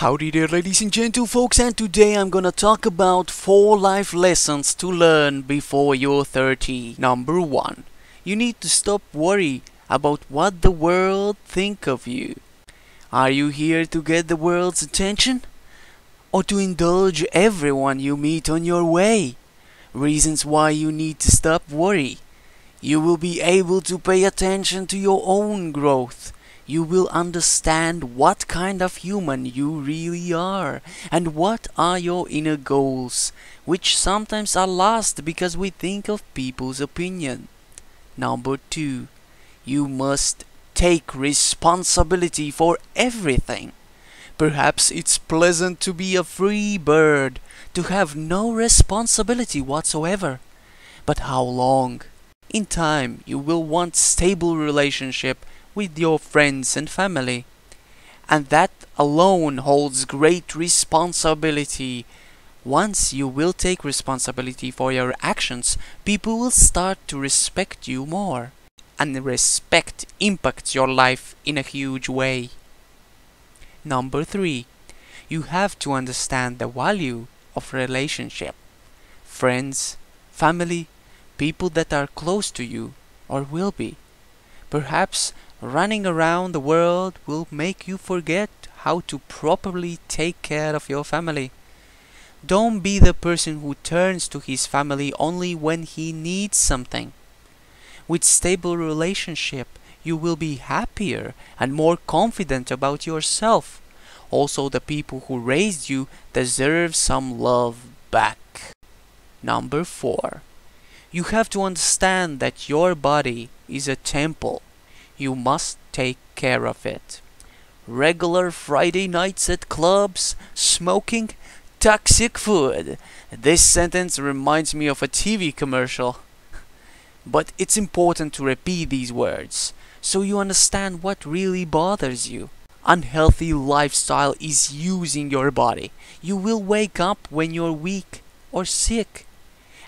Howdy there ladies and gentlefolks and today I'm gonna talk about 4 life lessons to learn before you're 30. Number 1. You need to stop worry about what the world think of you. Are you here to get the world's attention? Or to indulge everyone you meet on your way? Reasons why you need to stop worry. You will be able to pay attention to your own growth you will understand what kind of human you really are and what are your inner goals, which sometimes are lost because we think of people's opinion. Number two, you must take responsibility for everything. Perhaps it's pleasant to be a free bird, to have no responsibility whatsoever. But how long? In time, you will want stable relationship with your friends and family. And that alone holds great responsibility. Once you will take responsibility for your actions, people will start to respect you more. And respect impacts your life in a huge way. Number three, you have to understand the value of relationship. Friends, family, people that are close to you or will be. Perhaps running around the world will make you forget how to properly take care of your family. Don't be the person who turns to his family only when he needs something. With stable relationship, you will be happier and more confident about yourself. Also, the people who raised you deserve some love back. Number 4. You have to understand that your body is a temple. You must take care of it. Regular Friday nights at clubs, smoking, toxic food. This sentence reminds me of a TV commercial. But it's important to repeat these words so you understand what really bothers you. Unhealthy lifestyle is using your body. You will wake up when you're weak or sick.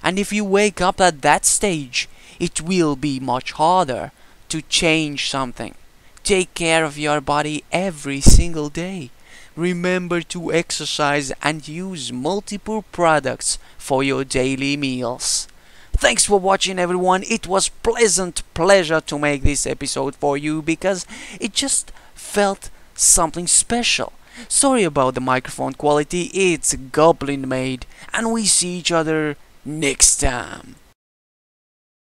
And if you wake up at that stage, it will be much harder to change something. Take care of your body every single day. Remember to exercise and use multiple products for your daily meals. Thanks for watching everyone. It was pleasant pleasure to make this episode for you because it just felt something special. Sorry about the microphone quality, it's goblin made and we see each other next time.